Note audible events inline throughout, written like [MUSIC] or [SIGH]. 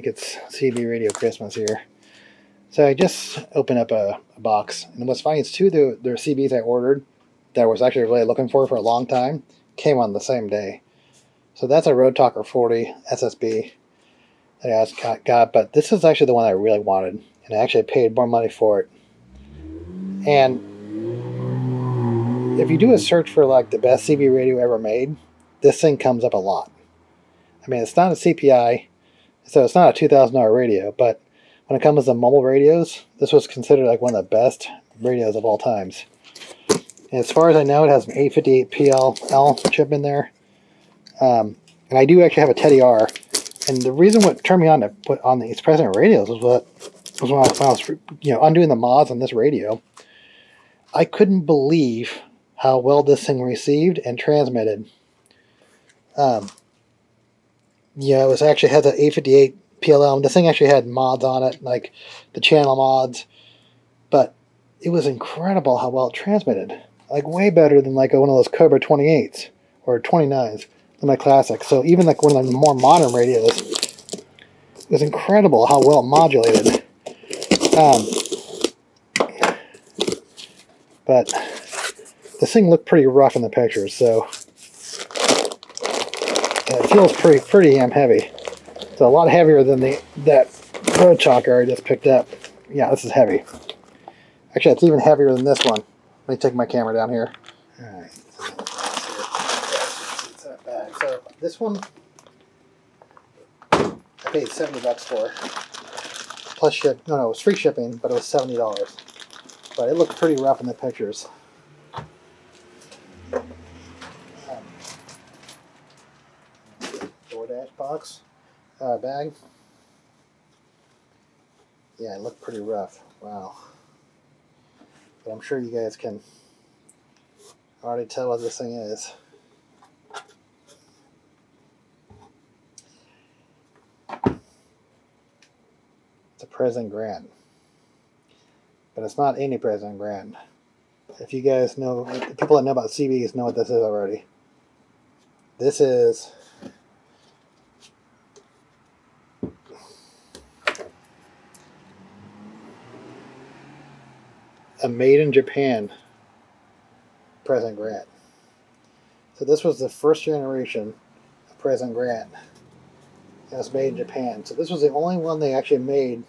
think it's CB Radio Christmas here. So I just opened up a, a box, and what's funny is two of the, the CBs I ordered that I was actually really looking for for a long time came on the same day. So that's a Road Talker 40 SSB that I got, got, but this is actually the one I really wanted, and I actually paid more money for it. And if you do a search for like the best CB radio ever made, this thing comes up a lot. I mean, it's not a CPI, so it's not a $2,000 radio, but when it comes to mobile radios, this was considered like one of the best radios of all times. And as far as I know, it has an 858 PLL chip in there. Um, and I do actually have a Teddy R. And the reason what turned me on to put on these President radios was what was when I, when I was you know undoing the mods on this radio. I couldn't believe how well this thing received and transmitted. Um, yeah, it was actually had the 858 PLL. This thing actually had mods on it, like the channel mods, but it was incredible how well it transmitted. Like way better than like one of those Cobra 28s or 29s than my classic. So even like one of the more modern radios, it was incredible how well modulated. Um, but this thing looked pretty rough in the pictures, so feels pretty pretty damn heavy. It's a lot heavier than the that Road Talker I just picked up. Yeah, this is heavy. Actually, it's even heavier than this one. Let me take my camera down here. Alright. So this one I paid 70 bucks for. Plus ship no no, it was free shipping, but it was seventy dollars. But it looked pretty rough in the pictures. Box, uh, bag. Yeah, it looked pretty rough. Wow. But I'm sure you guys can already tell what this thing is. It's a President Grant. But it's not any President Grant. If you guys know, people that know about CBs know what this is already. This is made in Japan President Grant. So this was the first generation of President Grant. It was made in Japan. So this was the only one they actually made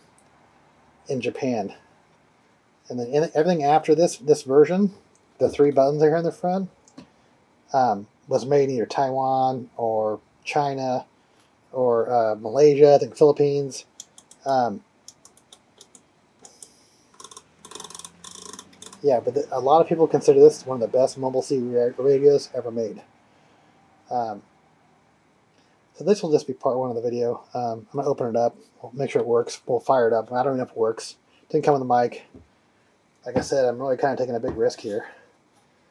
in Japan. And then in, everything after this this version, the three buttons there in the front, um, was made either Taiwan or China or uh, Malaysia, I think Philippines. Um, yeah, but the, a lot of people consider this one of the best mobile C radios ever made. Um, so this will just be part one of the video. Um, I'm going to open it up, we'll make sure it works, we'll fire it up. I don't even know if it works. Didn't come with the mic. Like I said, I'm really kind of taking a big risk here.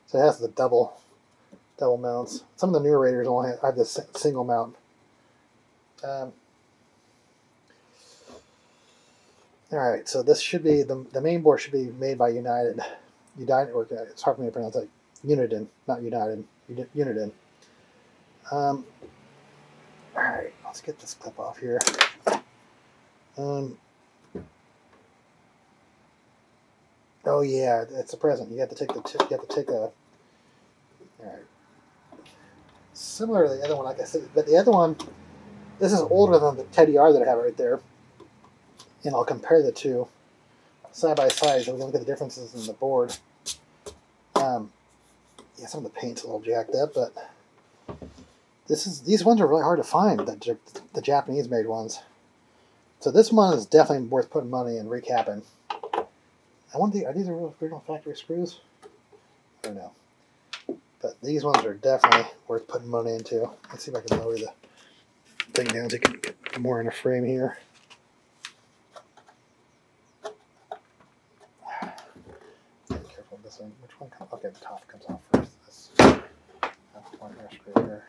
So it has the double double mounts. Some of the newer radios only have, have this single mount. Um, all right, so this should be the, the main board should be made by United. United, or it's hard for me to pronounce it. Uniden, not United. Uniden. Um, all right, let's get this clip off here. Um, oh yeah, it's a present. You have to take the you have to take a. All right. Similar to the other one, like I said, but the other one, this is older than the Teddy R that I have right there and I'll compare the two side by side so we can look at the differences in the board. Um, yeah, some of the paint's a little jacked up, but this is these ones are really hard to find, the, the Japanese made ones. So this one is definitely worth putting money in recapping. I wonder, are these original factory screws? I don't know. But these ones are definitely worth putting money into. Let's see if I can lower the thing down so you can get more in a frame here. Which one comes? Okay, the top comes off first. This one screw here.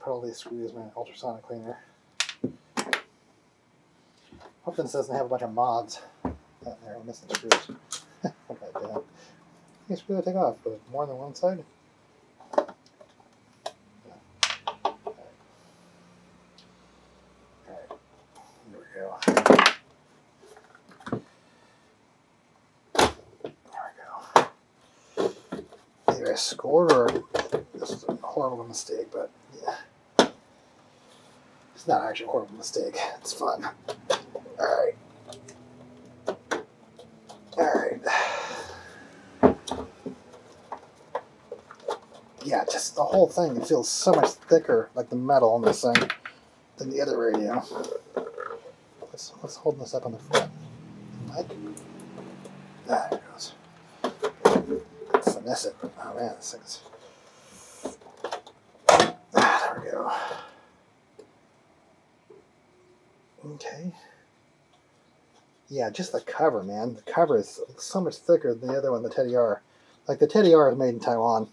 Put all these screws in my ultrasonic cleaner. Hope this doesn't have a bunch of mods. Oh, there, I'm missing screws. [LAUGHS] okay, damn. These screws take off, but more than one side. I scored, or this is a horrible mistake, but yeah. It's not actually a horrible mistake. It's fun. Alright. Alright. Yeah, just the whole thing, it feels so much thicker, like the metal on this thing, than the other radio. Let's, let's hold this up on the front. There it goes. Finesse it. Man, this thing's. Ah, there we go. Okay. Yeah, just the cover, man. The cover is so much thicker than the other one, the Teddy R. Like the Teddy R is made in Taiwan.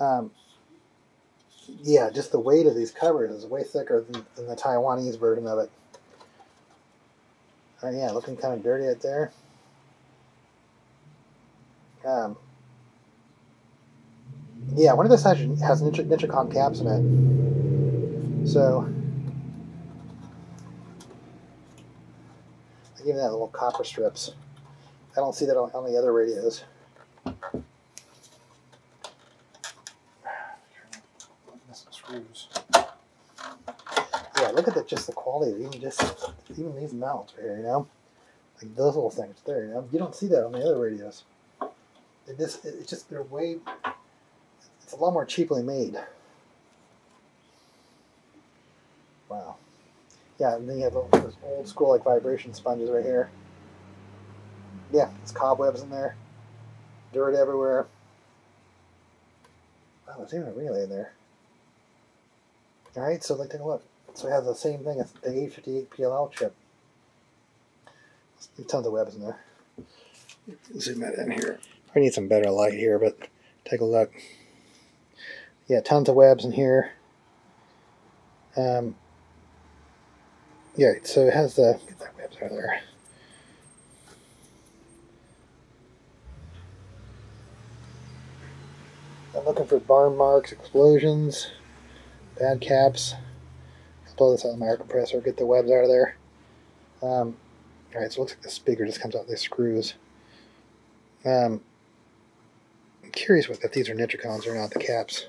Um, yeah, just the weight of these covers is way thicker than, than the Taiwanese version of it. Oh yeah, looking kind of dirty out there. Um, yeah, one of this has, has Nichicon caps in it. So, I give that little copper strips. I don't see that on, on the other radios. Screws. Yeah, look at the, just the quality even just even these mounts right here, you know, like those little things there. You know, you don't see that on the other radios. It just it, it's just they're way. It's a lot more cheaply made. Wow. Yeah, and then you have those old school like vibration sponges right here. Yeah, there's cobwebs in there, dirt everywhere. Wow, there's even a relay in there. All right, so like take a look. So it has the same thing as the 858 PLL chip. There's tons of webs in there. Zoom that in here. I need some better light here, but take a look. Yeah, tons of webs in here. Um, yeah, so it has the get that webs out of there. I'm looking for barn marks, explosions, bad caps blow this out of my air compressor, get the webs out of there. Um, all right, so it looks like the speaker just comes out of these screws. Um, I'm curious what, if these are Nichicons or not, the caps.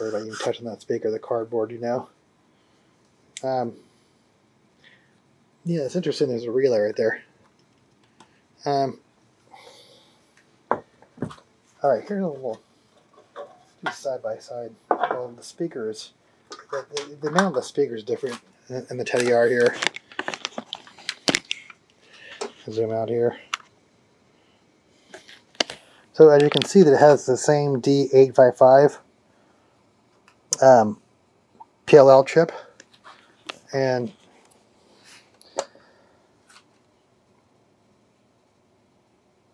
Worry about even touching that speaker, the cardboard, you know. Um, yeah, it's interesting. There's a relay right there. Um, all right, here's a little side by side. Well, the speakers, the, the, the amount of the speakers is different in the Teddy R here. Zoom out here. So as you can see that it has the same D855 um, PLL chip and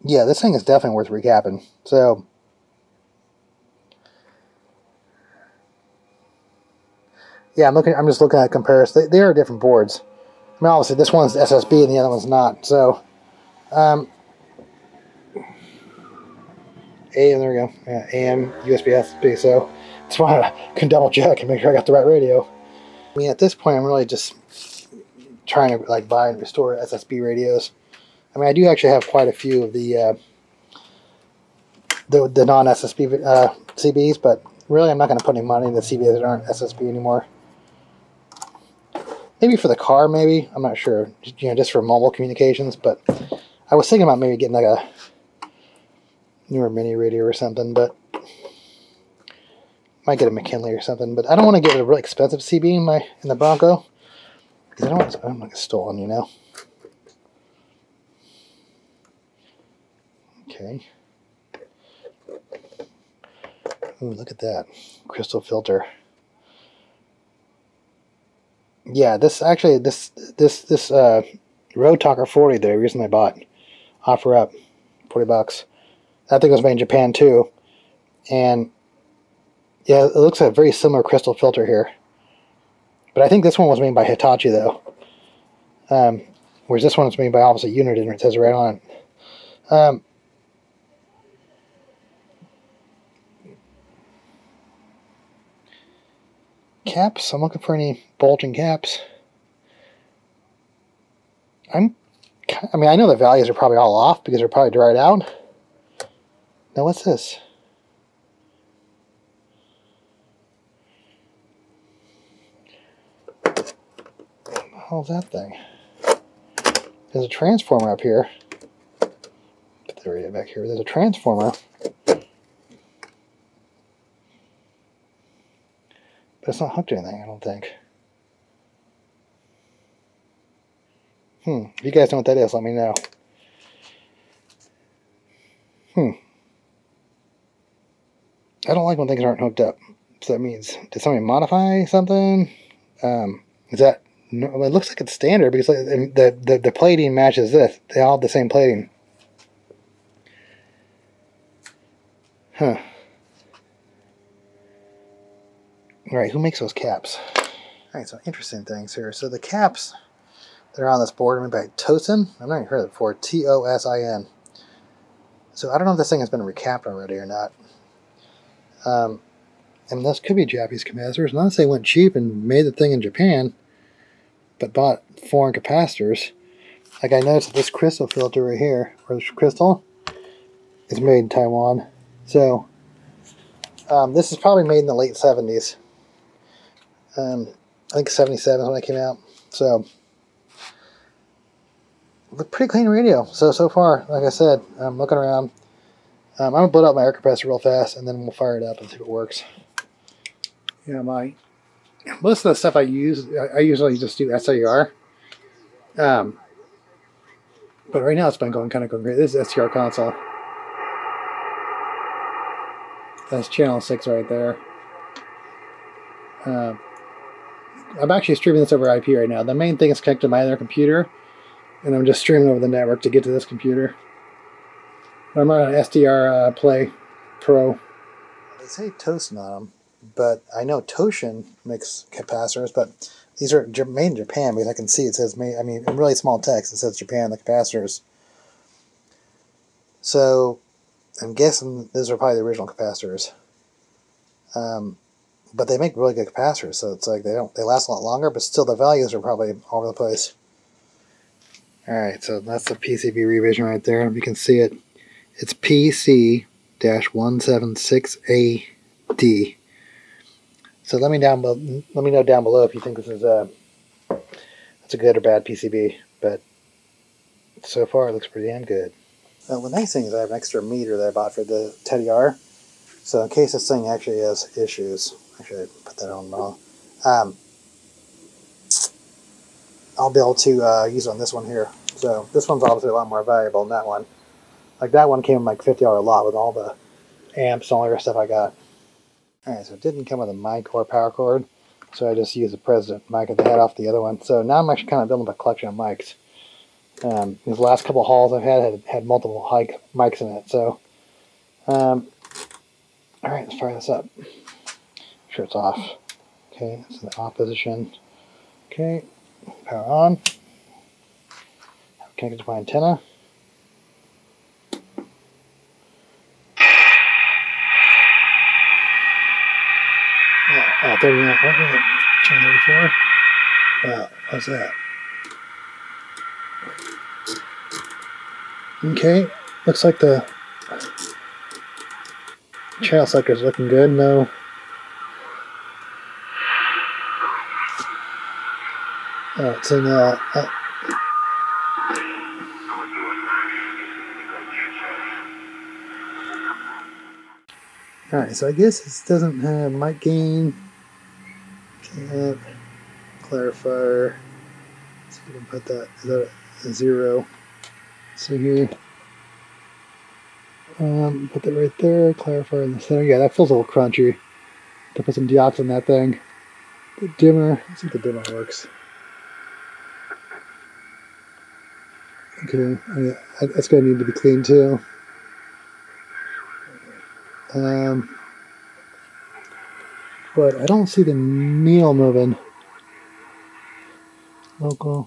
yeah this thing is definitely worth recapping so yeah, I'm looking. I'm just looking at comparison. They, they are different boards. I mean, obviously this one's SSB and the other one's not. So, um, A and there we go. Yeah, AM USB SSB. So that's why I can double check and make sure I got the right radio. I mean, at this point, I'm really just trying to like buy and restore SSB radios. I mean, I do actually have quite a few of the uh, the, the non SSB uh, CBs, but really, I'm not going to put any money into CBs that aren't SSB anymore. Maybe for the car, maybe. I'm not sure. You know, just for mobile communications. But I was thinking about maybe getting like a newer mini radio or something. But might get a McKinley or something. But I don't want to get a really expensive CB in my in the Bronco because I don't want, want to get stolen. You know. Okay. Ooh, look at that crystal filter yeah, this actually this this this uh, Road Talker 40 that I recently bought, offer up, 40 bucks. That thing was made in Japan too, and yeah, it looks like a very similar crystal filter here. But I think this one was made by Hitachi though, um, whereas this one was made by obviously Uniden. It says right on. Um, caps. I'm looking for any bulging caps. I'm I mean, I know the values are probably all off because they're probably dried out. Now, what's this? Hell's that thing? There's a transformer up here. Put the radio back here. There's a transformer. But it's not hooked to anything, I don't think. Hmm. If you guys know what that is, let me know. Hmm. I don't like when things aren't hooked up. So that means, did somebody modify something? Um, is that no, it looks like it's standard because the, the, the plating matches this. They all have the same plating. Huh. Alright, who makes those caps? Alright, so interesting things here. So the caps that are on this board are made by Tosin. I've never heard of it before. T-O-S-I-N. So I don't know if this thing has been recapped already or not. Um, and this could be Japanese capacitors. Unless they went cheap and made the thing in Japan but bought foreign capacitors. Like I noticed this crystal filter right here, or this crystal, is made in Taiwan. So um, this is probably made in the late 70s. Um, I think 77 is when it came out. So pretty clean radio. So so far, like I said, I'm looking around. Um, I'm gonna blow out my air compressor real fast, and then we'll fire it up and see if it works. Yeah, my most of the stuff I use, I usually just do SAR. Um, but right now it's been going kind of going great. This is SDR Console. That's channel 6 right there. Uh, I'm actually streaming this over IP right now. The main thing is connected to my other computer, and I'm just streaming over the network to get to this computer. I'm on an SDR uh, Play Pro. They say toast on them but I know Toshin makes capacitors, but these are made in Japan because I can see it says made. I mean, in really small text, it says Japan the capacitors. So, I'm guessing those are probably the original capacitors. Um, but they make really good capacitors, so it's like they don't they last a lot longer, but still the values are probably all over the place. All right, so that's the PCB revision right there. If you can see it, it's PC-176AD. So let me down let me know down below if you think this is a it's a good or bad PCB. But so far it looks pretty damn good. Well, the nice thing is I have an extra meter that I bought for the Teddy R. So in case this thing actually has issues, actually I put that on wrong. Um, I'll be able to uh, use on this one here. So this one's obviously a lot more valuable than that one. Like that one came in like $50 lot with all the amps and all the other stuff I got. Alright, so it didn't come with a mic or power cord, so I just used the President mic at the head off the other one. So now I'm actually kind of building up a collection of mics. Um, these last couple hauls I've had had, had multiple hike mics in it, so um, alright, let's fire this up. Make sure it's off. Okay, it's in the off position. Okay, power on. Connected to my antenna. Oh, 39. What was it? Channel 34? Wow, what's that? Okay, looks like the channel selector is looking good. No. Oh, it's in uh, uh Alright, so I guess this doesn't have mic gain clarifier. So we can put that, that a zero? So here, um, put that right there, clarifier in the center. Yeah, that feels a little crunchy. To put some DeoxIT on that thing. The dimmer, let's see if the dimmer works. Okay, yeah, that's going to need to be cleaned too. Um, but I don't see the needle moving. Local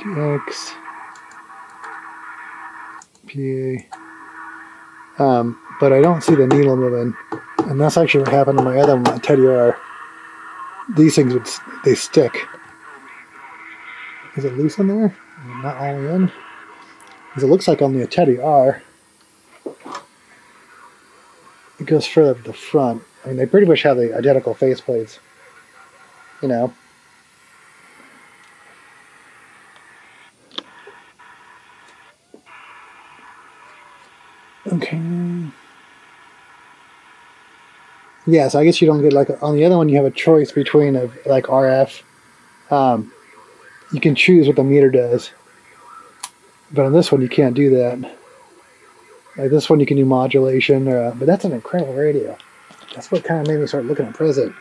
DX PA. Um, but I don't see the needle moving. And that's actually what happened to my other one, Teddy R. These things would they stick. Is it loose in there? not all in. Because it looks like on the Teddy R, it goes further to the front. I mean, they pretty much have the identical faceplates. You know. Okay. Yeah, so I guess you don't get like on the other one. You have a choice between a, like RF. Um, you can choose what the meter does, but on this one you can't do that. Like this one, you can do modulation, uh, but that's an incredible radio. That's what kind of made me start looking at President,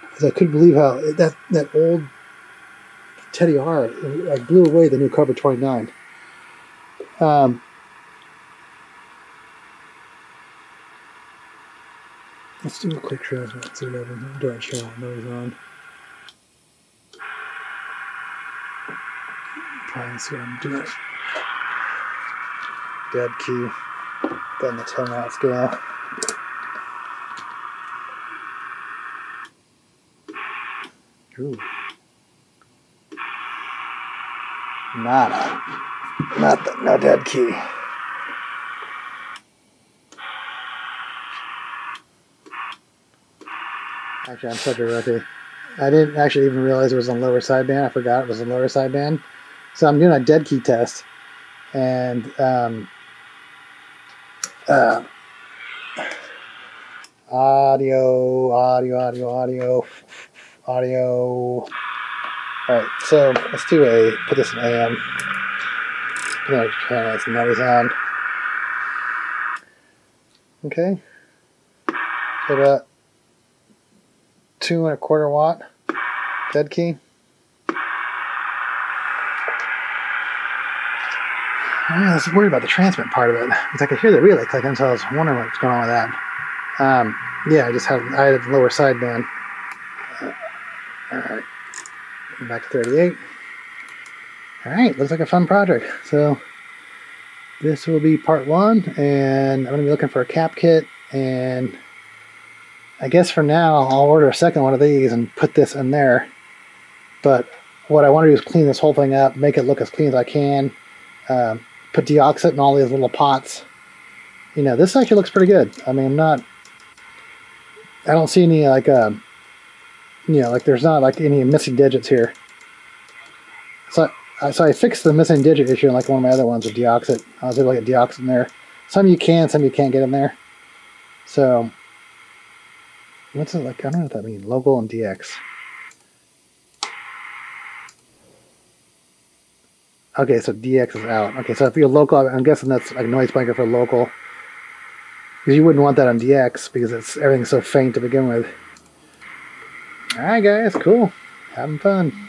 because I couldn't believe how that that old Teddy R like blew away the new Cobra 29. Um, Let's do a quick transmit. See what I'm doing. Show noise on. Probably see what I'm doing. Dead key. Getting the 10 watt scale. Ooh. Nada. Not the, no dead key. Actually, I'm such a rookie. I didn't actually even realize it was on lower sideband. I forgot it was on lower sideband. So I'm doing a dead key test. And um, uh, audio, audio, audio, audio, audio. All right, so let's do a, put this in AM. Put that channel some noise on. Okay. So that two and a quarter watt dead key. I was worried about the transmit part of it because I could hear the relay clicking, so I was wondering what's going on with that. Um, yeah, I just had I had the lower sideband. All right, back to 38. All right, looks like a fun project. So this will be part one, and I'm to be looking for a cap kit and I guess for now I'll order a second one of these and put this in there. But what I want to do is clean this whole thing up, make it look as clean as I can. Um, put deoxit in all these little pots. You know, this actually looks pretty good. I mean, I'm not, I don't see any like, uh, you know, like there's not like any missing digits here. So, so I fixed the missing digit issue in like one of my other ones with deoxit. I was able to get deoxit in there. Some you can, some you can't get in there. So What's it like? I don't know what that means. Local and DX. Okay, so DX is out. Okay, so if you're local, I'm guessing that's like noise blanker for local. Because you wouldn't want that on DX because it's everything's so faint to begin with. Alright guys, cool. Having fun.